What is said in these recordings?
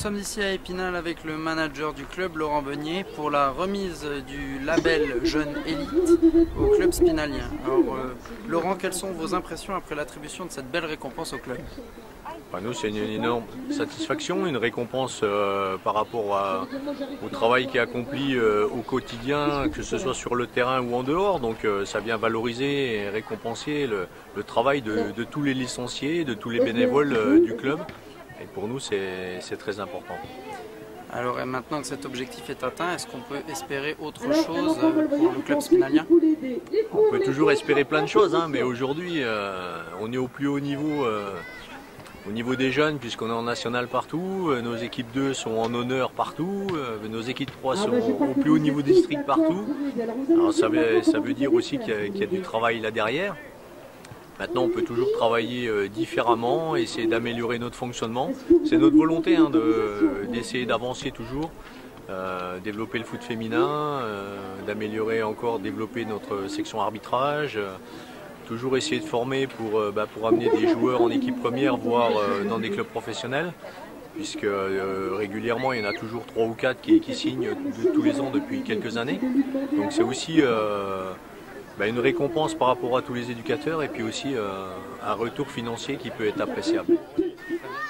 sommes ici à Épinal avec le manager du club, Laurent Beunier, pour la remise du label Jeune Élite au club spinalien. Alors, euh, Laurent, quelles sont vos impressions après l'attribution de cette belle récompense au club? Bah, nous, c'est une énorme satisfaction, une récompense euh, par rapport au travail qui est accompli euh, au quotidien, que ce soit sur le terrain ou en dehors. Donc ça vient valoriser et récompenser le, travail de, tous les licenciés, de tous les bénévoles du club. Et pour nous, c'est très important. Alors maintenant que cet objectif est atteint, est-ce qu'on peut espérer autre chose euh, pour le club spinalien On peut toujours espérer plein de choses, hein, mais aujourd'hui euh, on est au plus haut niveau euh, au niveau des jeunes puisqu'on est en national partout, nos équipes 2 sont en honneur partout, nos équipes 3 sont au plus haut niveau district partout. Alors ça veut, ça veut dire aussi qu'il y, a du travail là derrière. Maintenant, on peut toujours travailler euh, différemment, essayer d'améliorer notre fonctionnement. C'est notre volonté hein, d'essayer d'avancer toujours, euh, développer le foot féminin, euh, d'améliorer encore, développer notre section arbitrage. toujours essayer de former pour, bah, pour amener des joueurs en équipe première, voire dans des clubs professionnels puisque régulièrement il y en a toujours trois ou quatre qui, signent tous les ans depuis quelques années. Donc c'est aussi bah, une récompense par rapport à tous les éducateurs et puis aussi euh, un retour financier qui peut être appréciable.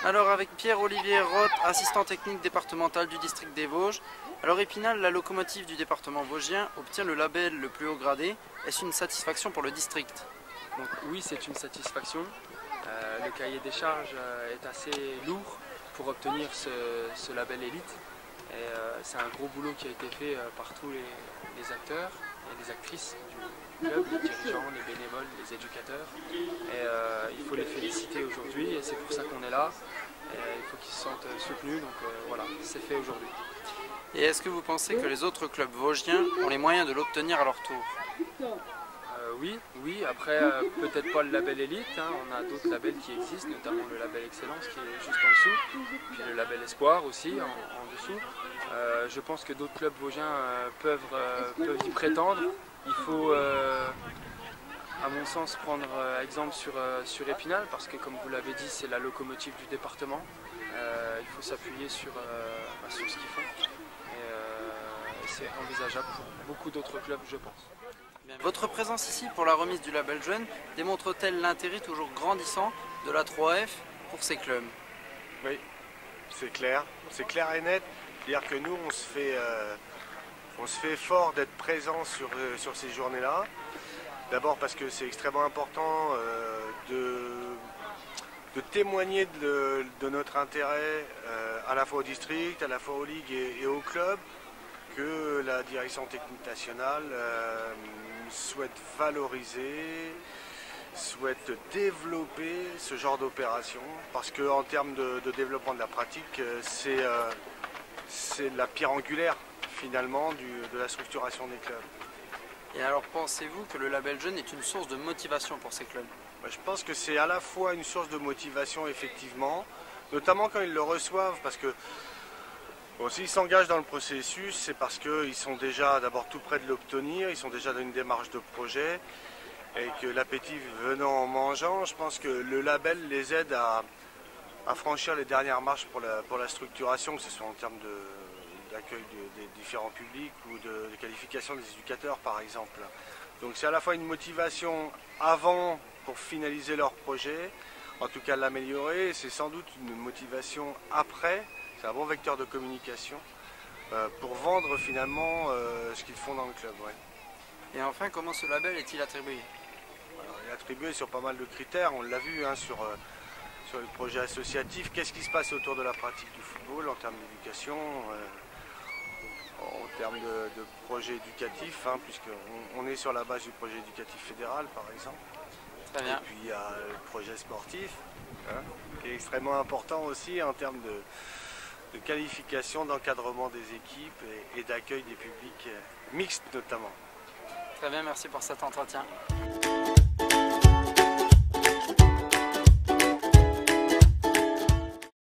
Alors avec Pierre-Olivier Roth, assistant technique départemental du district des Vosges, alors Épinal, la locomotive du département vosgien, obtient le label le plus haut gradé. Est-ce une satisfaction pour le district? Donc, Oui, c'est une satisfaction. Euh, le cahier des charges euh, est assez lourd pour obtenir ce, label élite. Et c'est un gros boulot qui a été fait par tous les, acteurs et les actrices club, les dirigeants, les bénévoles, les éducateurs. Et euh, il faut les féliciter aujourd'hui et c'est pour ça qu'on est là. il faut qu'ils se sentent soutenus, donc euh, voilà, c'est fait aujourd'hui. Et est-ce que vous pensez que les autres clubs vosgiens ont les moyens de l'obtenir à leur tour? euh, oui, oui, après peut-être pas le label élite, hein. on a d'autres labels qui existent, notamment le label excellence qui est juste en dessous, puis le label espoir aussi en, dessous. je pense que d'autres clubs vosgiens peuvent, y prétendre, il faut, euh, à mon sens, prendre euh, exemple sur, euh, sur Épinal, parce que comme vous l'avez dit, c'est la locomotive du département. il faut s'appuyer sur, bah, sur ce qu'ils font. Et c'est envisageable pour beaucoup d'autres clubs, je pense. Votre présence ici pour la remise du label jeune démontre-t-elle l'intérêt toujours grandissant de la 3F pour ces clubs? Oui, c'est clair, c'est clair et net. C'est-à-dire que nous, on se fait on se fait fort d'être présent sur, euh, sur ces journées-là. D'abord parce que c'est extrêmement important euh, de, de, témoigner de, notre intérêt euh, à la fois au district, à la fois aux ligues et, au club, que la direction technique nationale souhaite valoriser, souhaite développer ce genre d'opération, parce qu'en termes de, de, développement de la pratique, c'est la pierre angulaire finalement de la structuration des clubs. Et alors pensez-vous que le label jeune est une source de motivation pour ces clubs? Je pense que c'est à la fois une source de motivation effectivement, notamment quand ils le reçoivent, parce que s'ils s'engagent dans le processus, c'est parce qu'ils sont déjà d'abord tout près de l'obtenir, ils sont déjà dans une démarche de projet, et que l'appétit venant en mangeant, je pense que le label les aide à, franchir les dernières marches pour la, structuration, que ce soit en termes de, d'accueil des différents publics ou de, qualification des éducateurs par exemple. Donc c'est à la fois une motivation avant pour finaliser leur projet, en tout cas l'améliorer, c'est sans doute une motivation après, c'est un bon vecteur de communication euh, pour vendre finalement euh, ce qu'ils font dans le club. Et enfin, comment ce label est-il attribué? Il est attribué sur pas mal de critères, on l'a vu hein, sur, euh, sur le projet associatif, qu'est-ce qui se passe autour de la pratique du football en termes d'éducation en termes de, projet éducatif, hein, puisqu'on on est sur la base du projet éducatif fédéral par exemple. Très bien. Et puis il y a le projet sportif, hein, qui est extrêmement important aussi en termes de, qualification, d'encadrement des équipes et, et d'accueil des publics euh, mixtes notamment. Très bien, merci pour cet entretien.